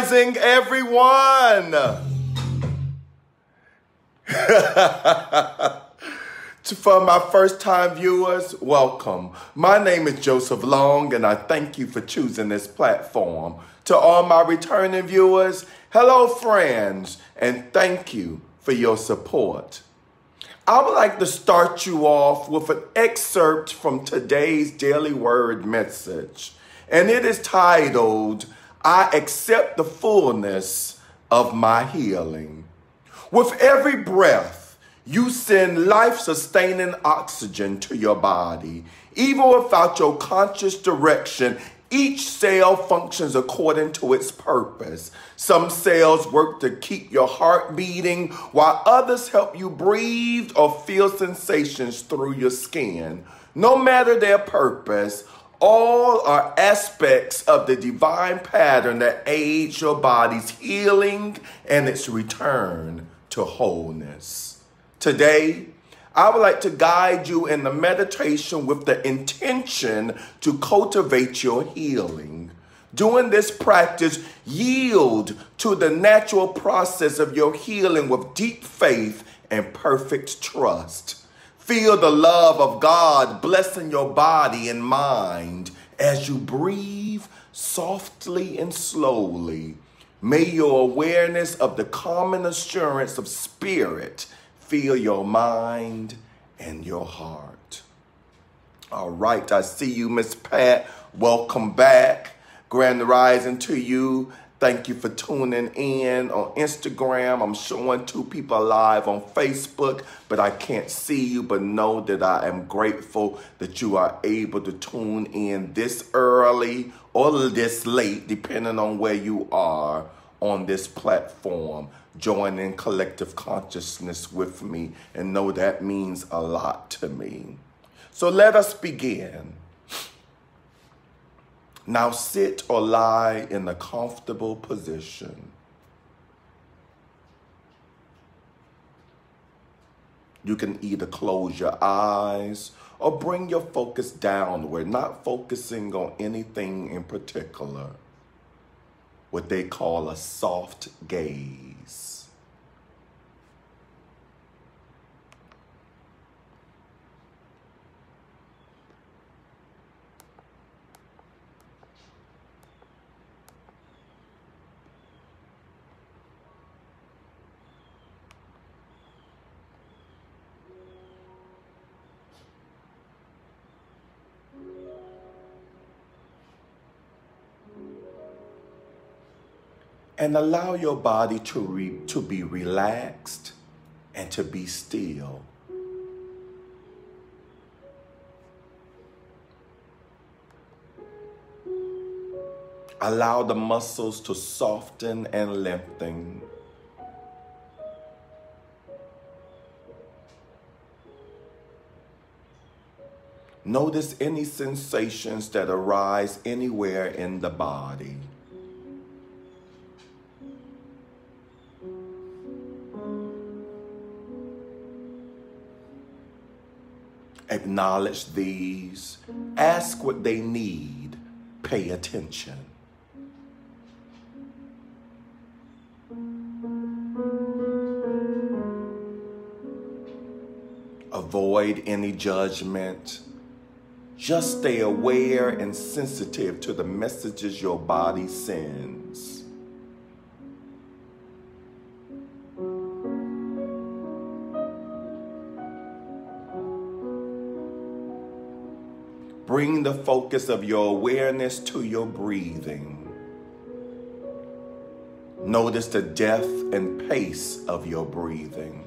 Everyone. For my first time viewers, welcome. My name is Joseph Long, and I thank you for choosing this platform. To all my returning viewers, hello, friends, and thank you for your support. I would like to start you off with an excerpt from today's Daily Word message, and it is titled, I Accept the Fullness of My Healing. With every breath, you send life sustaining oxygen to your body. Even without your conscious direction, each cell functions according to its purpose. Some cells work to keep your heart beating, while others help you breathe or feel sensations through your skin. No matter their purpose, all are aspects of the divine pattern that aids your body's healing and its return to wholeness. Today, I would like to guide you in the meditation with the intention to cultivate your healing. Doing this practice, yield to the natural process of your healing with deep faith and perfect trust. Feel the love of God blessing your body and mind as you breathe softly and slowly. May your awareness of the common assurance of spirit Feel your mind and your heart. All right, I see you, Miss Pat. Welcome back. Grand rising to you. Thank you for tuning in on Instagram. I'm showing two people live on Facebook, but I can't see you. But know that I am grateful that you are able to tune in this early or this late, depending on where you are on this platform join in collective consciousness with me and know that means a lot to me. So let us begin. Now sit or lie in a comfortable position. You can either close your eyes or bring your focus downward, We're not focusing on anything in particular. What they call a soft gaze. And allow your body to, re- to be relaxed and to be still. Allow the muscles to soften and lengthen. Notice any sensations that arise anywhere in the body. Acknowledge these. Ask what they need. Pay attention. Avoid any judgment. Just stay aware and sensitive to the messages your body sends. Bring the focus of your awareness to your breathing. Notice the depth and pace of your breathing.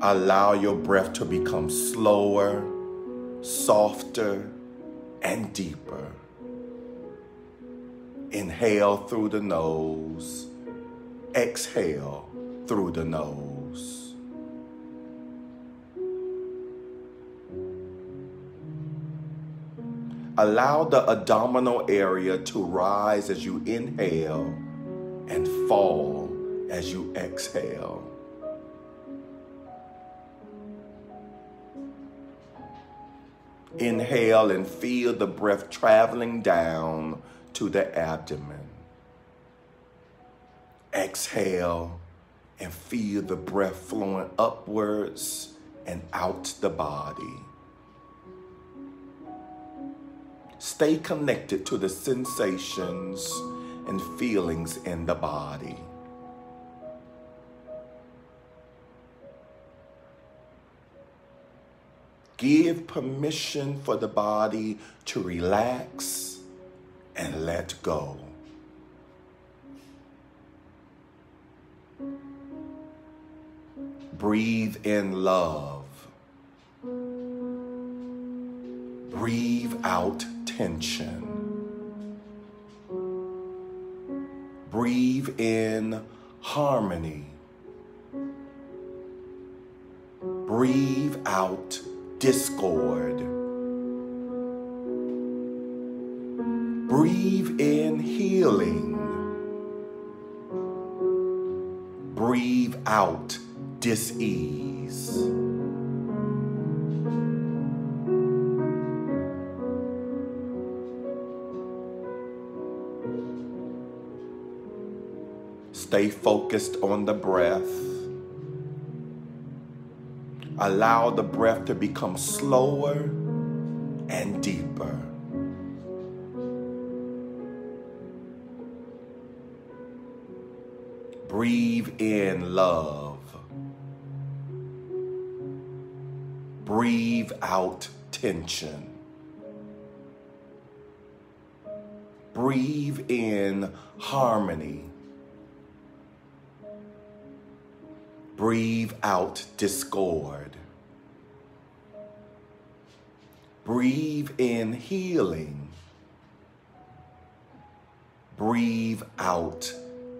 Allow your breath to become slower, softer, and deeper. Inhale through the nose, exhale through the nose. Allow the abdominal area to rise as you inhale and fall as you exhale. Inhale and feel the breath traveling down to the abdomen. Exhale and feel the breath flowing upwards and out the body. Stay connected to the sensations and feelings in the body. Give permission for the body to relax and let go. Breathe in love. Breathe out tension. Breathe in harmony. Breathe out discord. Breathe in healing. Breathe out dis-ease. Stay focused on the breath. Allow the breath to become slower and deeper. Breathe in love. Breathe out tension. Breathe in harmony. Breathe out discord. Breathe in healing. Breathe out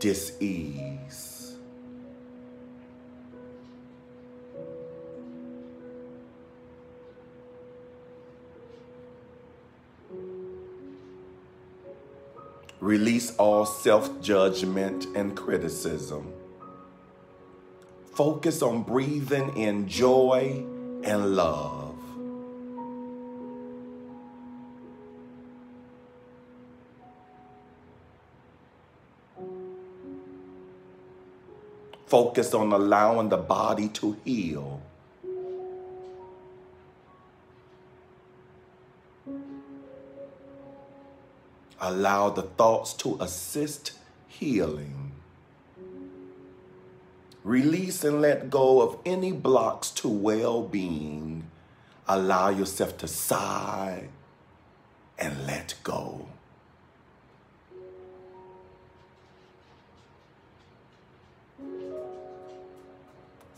dis-ease. Release all self-judgment and criticism. Focus on breathing in joy and love. Focus on allowing the body to heal. Allow the thoughts to assist healing. Release and let go of any blocks to well being. Allow yourself to sigh and let go.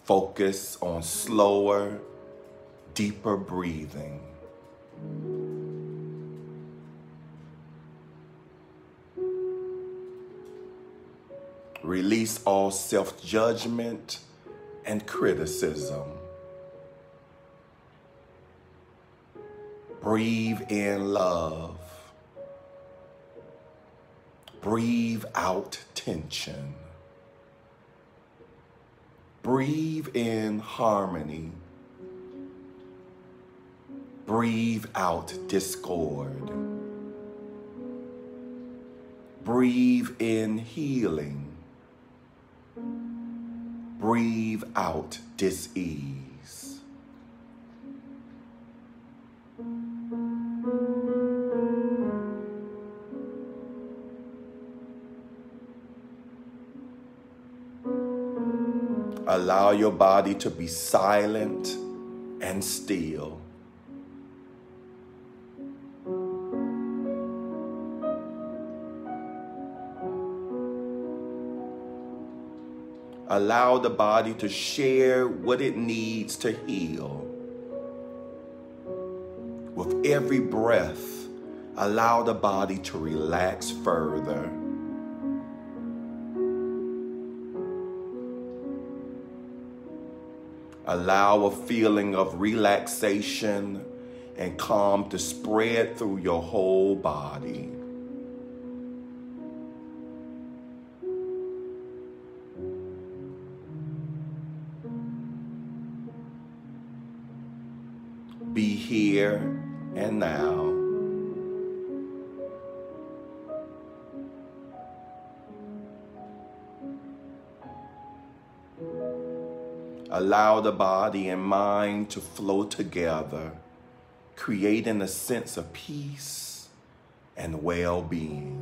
Focus on slower, deeper breathing. Release all self judgment and criticism. Breathe in love. Breathe out tension. Breathe in harmony. Breathe out discord. Breathe in healing. Breathe out dis-ease. Allow your body to be silent and still. Allow the body to share what it needs to heal. With every breath, allow the body to relax further. Allow a feeling of relaxation and calm to spread through your whole body. be here and now. Allow the body and mind to flow together, creating a sense of peace and well being.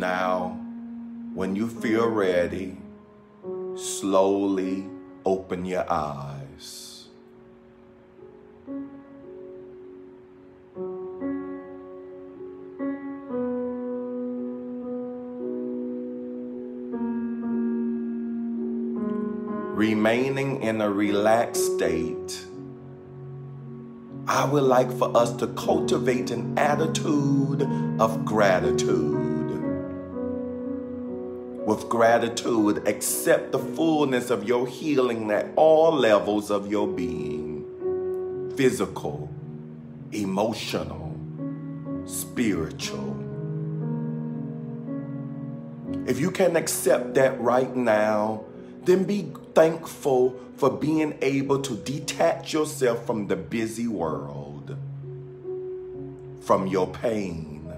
Now, when you feel ready, slowly open your eyes. Remaining in a relaxed state, I would like for us to cultivate an attitude of gratitude gratitude, accept the fullness of your healing at all levels of your being physical, emotional, spiritual. If you can accept that right now, then be thankful for being able to detach yourself from the busy world, from your pain,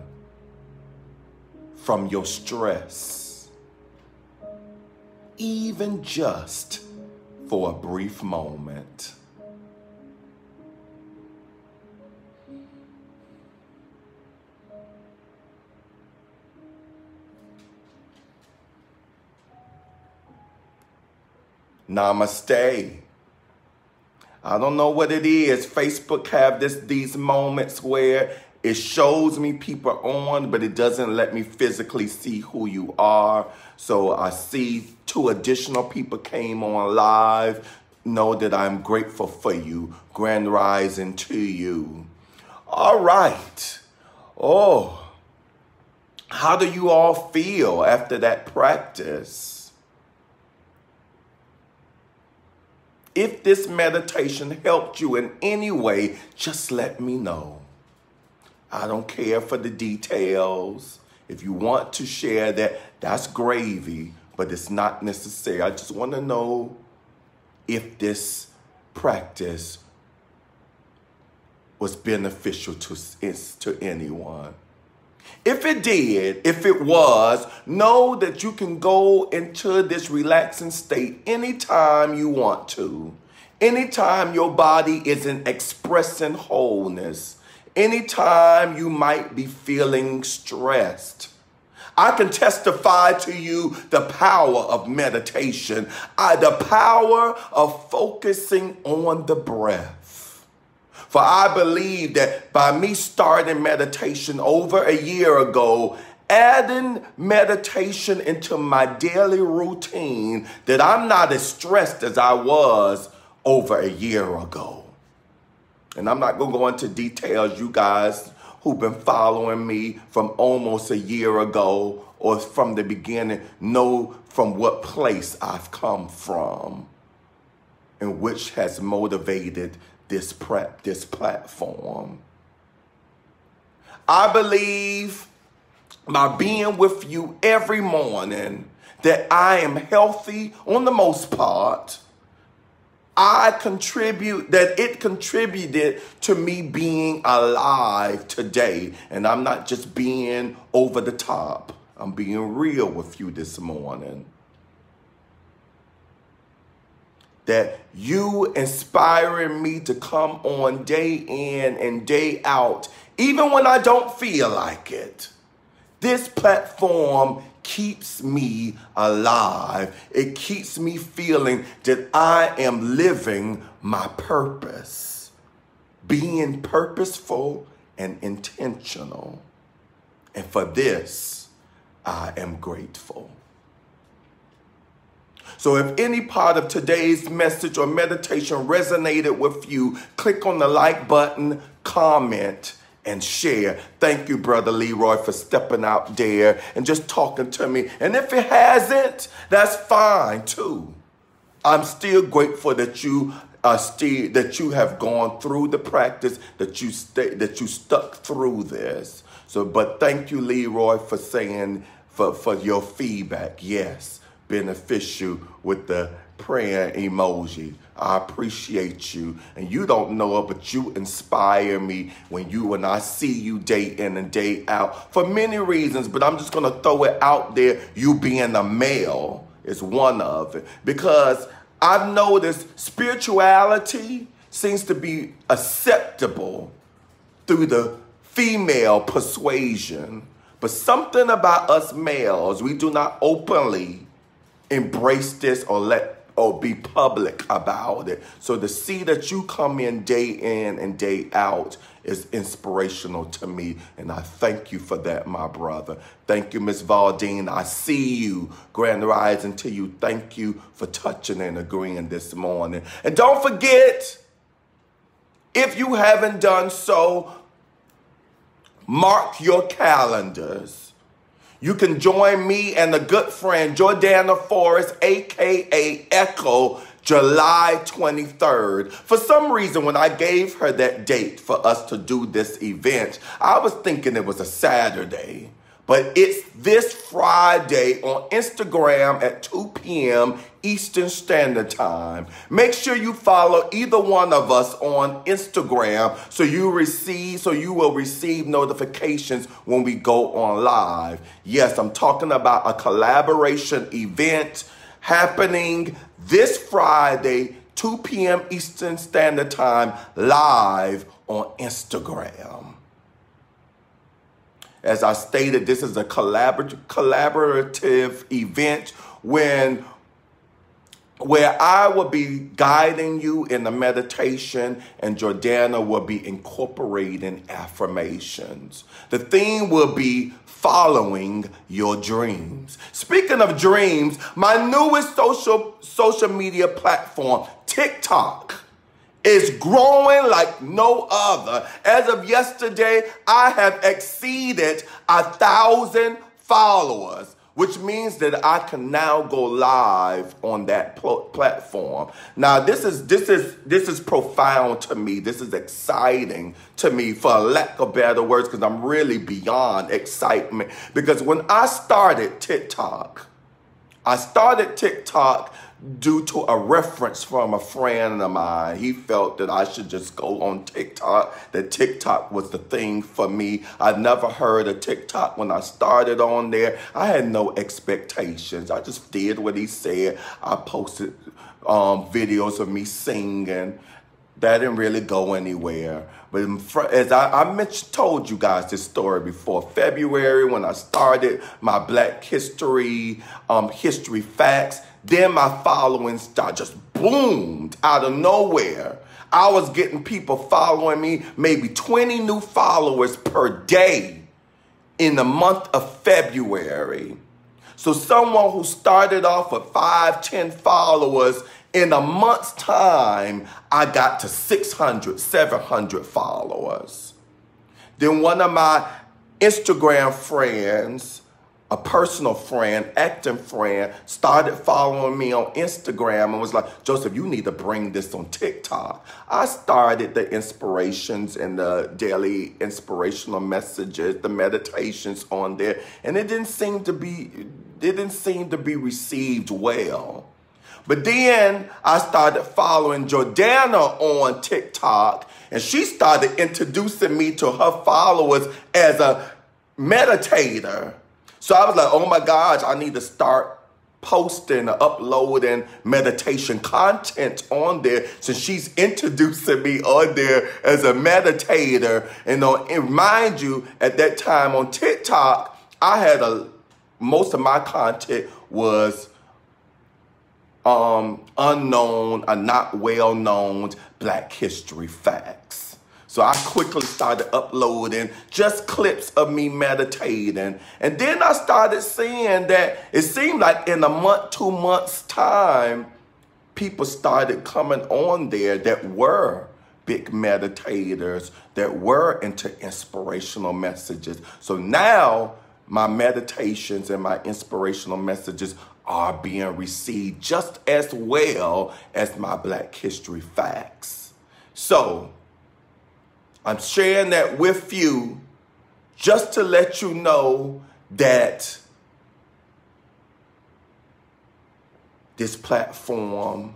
from your stress even just for a brief moment. Namaste. I don't know what it is. Facebook have this these moments where it shows me people on, but it doesn't let me physically see who you are. So I see two additional people came on live. Know that I'm grateful for you. Grand rising to you. All right. Oh, how do you all feel after that practice? If this meditation helped you in any way, just let me know. I don't care for the details. If you want to share that, that's gravy, but it's not necessary. I just want to know if this practice was beneficial to, to anyone. If it did, if it was, know that you can go into this relaxing state anytime you want to. Anytime your body isn't expressing wholeness anytime you might be feeling stressed. I can testify to you the power of meditation, I, the power of focusing on the breath. For I believe that by me starting meditation over a year ago, adding meditation into my daily routine, that I'm not as stressed as I was over a year ago. And I'm not going to go into details, you guys who've been following me from almost a year ago or from the beginning know from what place I've come from and which has motivated this prep, this platform. I believe by being with you every morning that I am healthy on the most part I contribute, that it contributed to me being alive today. And I'm not just being over the top, I'm being real with you this morning. That you inspiring me to come on day in and day out, even when I don't feel like it. This platform keeps me alive. It keeps me feeling that I am living my purpose, being purposeful and intentional. And for this, I am grateful. So, if any part of today's message or meditation resonated with you, click on the like button, comment, and share. Thank you, Brother Leroy, for stepping out there and just talking to me. And if it hasn't, that's fine too. I'm still grateful that you are still that you have gone through the practice, that you stay that you stuck through this. So, but thank you, Leroy, for saying for, for your feedback. Yes, beneficial with the prayer emoji. I appreciate you. And you don't know it, but you inspire me when you and I see you day in and day out for many reasons. But I'm just going to throw it out there. You being a male is one of it. Because I've noticed spirituality seems to be acceptable through the female persuasion. But something about us males, we do not openly embrace this or let or be public about it. So to see that you come in day in and day out is inspirational to me. And I thank you for that, my brother. Thank you, Miss Valdine. I see you. Grand rising to you. Thank you for touching and agreeing this morning. And don't forget, if you haven't done so, mark your calendars you can join me and a good friend, Jordana Forrest, aka Echo, July 23rd. For some reason, when I gave her that date for us to do this event, I was thinking it was a Saturday. But it's this Friday on Instagram at 2 p.m. Eastern Standard Time. Make sure you follow either one of us on Instagram so you receive so you will receive notifications when we go on live. Yes, I'm talking about a collaboration event happening this Friday 2 p.m. Eastern Standard Time live on Instagram. As I stated, this is a collaborative, collaborative event when where I will be guiding you in the meditation and Jordana will be incorporating affirmations. The theme will be following your dreams. Speaking of dreams, my newest social social media platform, TikTok, is growing like no other. As of yesterday, I have exceeded a thousand followers which means that I can now go live on that pl- platform. Now, this is this is this is profound to me. This is exciting to me, for lack of better words, because I'm really beyond excitement. Because when I started TikTok, I started TikTok due to a reference from a friend of mine. He felt that I should just go on TikTok, that TikTok was the thing for me. I'd never heard of TikTok when I started on there. I had no expectations. I just did what he said. I posted um, videos of me singing. That didn't really go anywhere. But as I, I mentioned, told you guys this story before, February when I started my Black History um, History Facts, then my following started just boomed out of nowhere. I was getting people following me, maybe 20 new followers per day in the month of February. So someone who started off with five, 10 followers, in a month's time, I got to 600, 700 followers. Then one of my Instagram friends a personal friend, acting friend, started following me on Instagram and was like, Joseph, you need to bring this on TikTok. I started the inspirations and the daily inspirational messages, the meditations on there, and it didn't seem to be it didn't seem to be received well. But then I started following Jordana on TikTok, and she started introducing me to her followers as a meditator so I was like, oh my gosh, I need to start posting, uploading meditation content on there since she's introducing me on there as a meditator. And, on, and mind you, at that time on TikTok, I had a most of my content was um, unknown or not well known Black History facts. So I quickly started uploading just clips of me meditating. And then I started seeing that it seemed like in a month, two months' time, people started coming on there that were big meditators that were into inspirational messages. So now my meditations and my inspirational messages are being received just as well as my Black History facts. So I'm sharing that with you just to let you know that this platform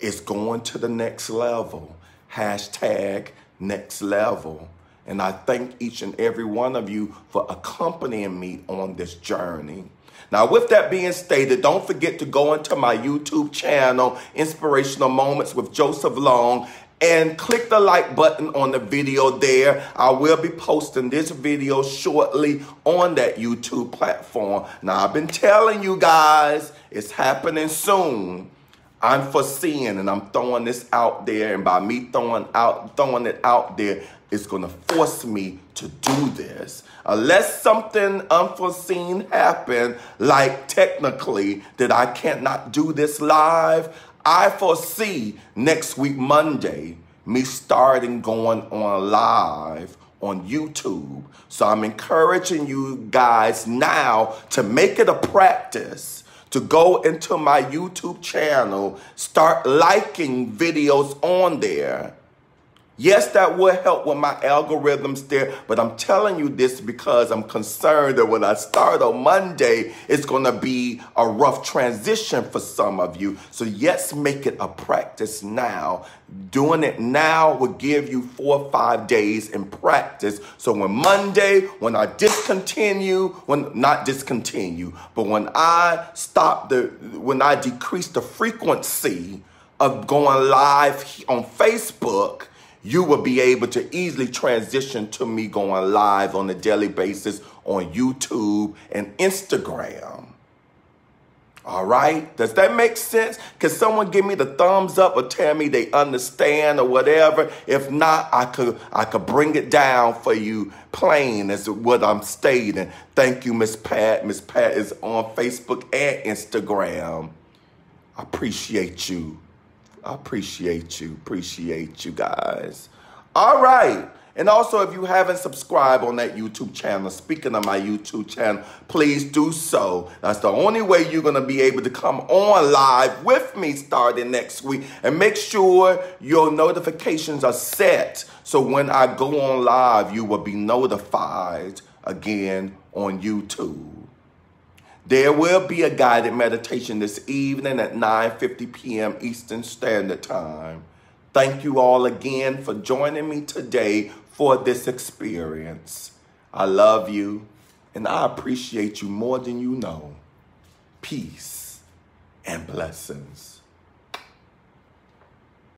is going to the next level. Hashtag next level. And I thank each and every one of you for accompanying me on this journey. Now, with that being stated, don't forget to go into my YouTube channel, Inspirational Moments with Joseph Long, and click the like button on the video there. I will be posting this video shortly on that YouTube platform. Now, I've been telling you guys, it's happening soon. I'm foreseeing and I'm throwing this out there, and by me throwing out throwing it out there, it's gonna force me to do this. Unless something unforeseen happen, like technically that I cannot do this live, I foresee next week, Monday, me starting going on live on YouTube. So I'm encouraging you guys now to make it a practice to go into my YouTube channel, start liking videos on there Yes, that will help with my algorithms there, but I'm telling you this because I'm concerned that when I start on Monday, it's going to be a rough transition for some of you. So, yes, make it a practice now. Doing it now will give you four or five days in practice. So, when Monday, when I discontinue, when not discontinue, but when I stop the, when I decrease the frequency of going live on Facebook, you will be able to easily transition to me going live on a daily basis on YouTube and Instagram. All right? Does that make sense? Can someone give me the thumbs up or tell me they understand or whatever? If not, I could I could bring it down for you plain as what I'm stating. Thank you, Miss Pat. Miss Pat is on Facebook and Instagram. I appreciate you. I appreciate you. Appreciate you guys. All right. And also, if you haven't subscribed on that YouTube channel, speaking of my YouTube channel, please do so. That's the only way you're going to be able to come on live with me starting next week. And make sure your notifications are set so when I go on live, you will be notified again on YouTube. There will be a guided meditation this evening at 9:50 p.m. Eastern Standard Time. Thank you all again for joining me today for this experience. I love you and I appreciate you more than you know. Peace and blessings.